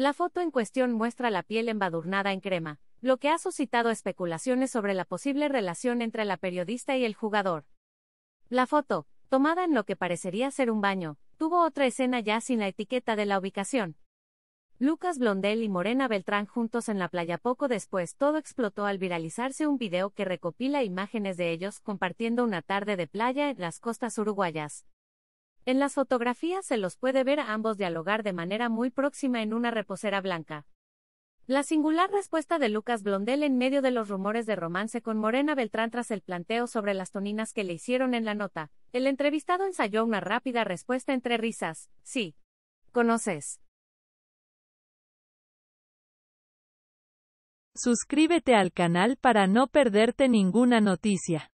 La foto en cuestión muestra la piel embadurnada en crema, lo que ha suscitado especulaciones sobre la posible relación entre la periodista y el jugador. La foto, tomada en lo que parecería ser un baño, tuvo otra escena ya sin la etiqueta de la ubicación. Lucas Blondel y Morena Beltrán juntos en la playa poco después todo explotó al viralizarse un video que recopila imágenes de ellos compartiendo una tarde de playa en las costas uruguayas. En las fotografías se los puede ver a ambos dialogar de manera muy próxima en una reposera blanca. La singular respuesta de Lucas Blondel en medio de los rumores de romance con Morena Beltrán tras el planteo sobre las toninas que le hicieron en la nota, el entrevistado ensayó una rápida respuesta entre risas, sí. ¿Conoces? Suscríbete al canal para no perderte ninguna noticia.